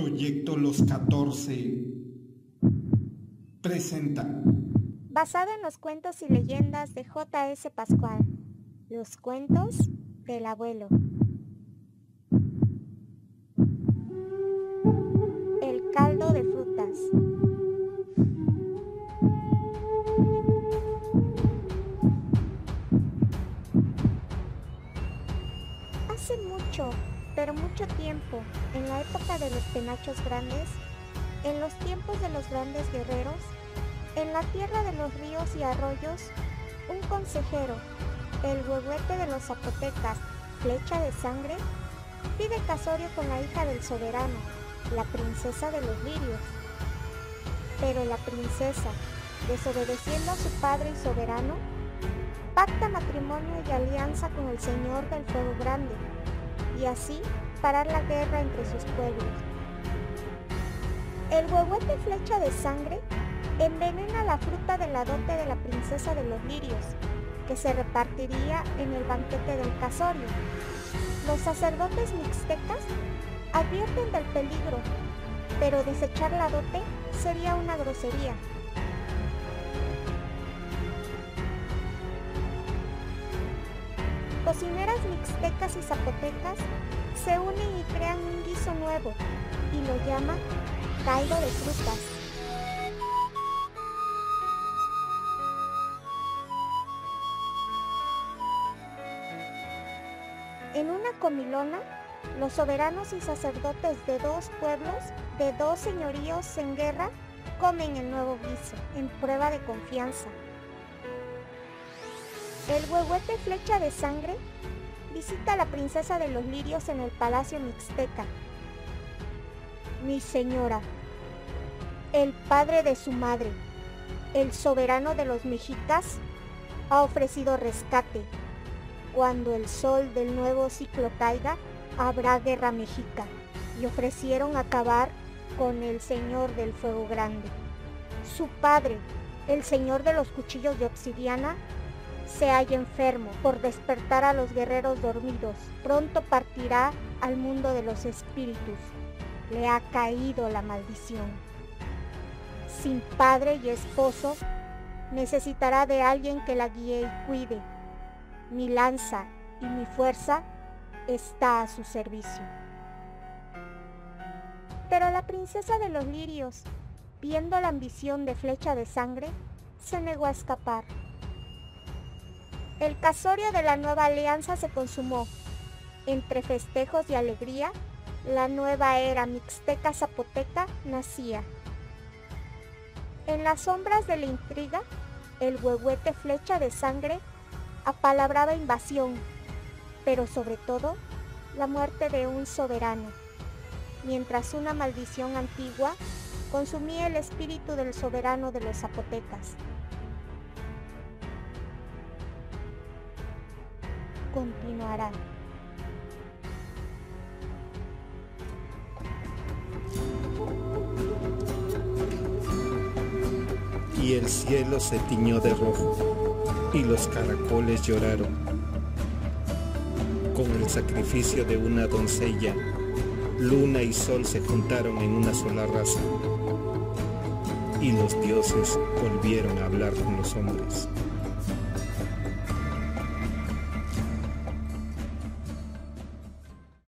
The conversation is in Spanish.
Proyecto Los 14 presenta. Basado en los cuentos y leyendas de J.S. Pascual. Los cuentos del abuelo. El caldo de frutas. Hace mucho, pero mucho tiempo, en la época de los penachos grandes, en los tiempos de los grandes guerreros, en la tierra de los ríos y arroyos, un consejero, el huehuete de los zapotecas, flecha de sangre, pide casorio con la hija del soberano, la princesa de los lirios. Pero la princesa, desobedeciendo a su padre y soberano, pacta matrimonio y alianza con el señor del fuego grande, y así parar la guerra entre sus pueblos. El huehuete flecha de sangre envenena la fruta de la dote de la princesa de los lirios, que se repartiría en el banquete del casorio. Los sacerdotes mixtecas advierten del peligro, pero desechar la dote sería una grosería. Cocineras mixtecas y zapotecas se unen y crean un guiso nuevo y lo llaman caldo de frutas. En una comilona, los soberanos y sacerdotes de dos pueblos, de dos señoríos en guerra, comen el nuevo guiso, en prueba de confianza. El huehuete flecha de sangre visita a la princesa de los lirios en el palacio mixteca. Mi señora, el padre de su madre, el soberano de los mexicas, ha ofrecido rescate. Cuando el sol del nuevo ciclo caiga, habrá guerra mexica, y ofrecieron acabar con el señor del fuego grande. Su padre, el señor de los cuchillos de obsidiana, se halla enfermo por despertar a los guerreros dormidos. Pronto partirá al mundo de los espíritus. Le ha caído la maldición. Sin padre y esposo, necesitará de alguien que la guíe y cuide. Mi lanza y mi fuerza está a su servicio. Pero la princesa de los lirios, viendo la ambición de flecha de sangre, se negó a escapar. El casorio de la nueva alianza se consumó. Entre festejos y alegría, la nueva era mixteca zapoteca nacía. En las sombras de la intriga, el huehuete flecha de sangre apalabraba invasión, pero sobre todo la muerte de un soberano, mientras una maldición antigua consumía el espíritu del soberano de los zapotecas. Continuará. Y el cielo se tiñó de rojo, y los caracoles lloraron. Con el sacrificio de una doncella, luna y sol se juntaron en una sola raza, y los dioses volvieron a hablar con los hombres.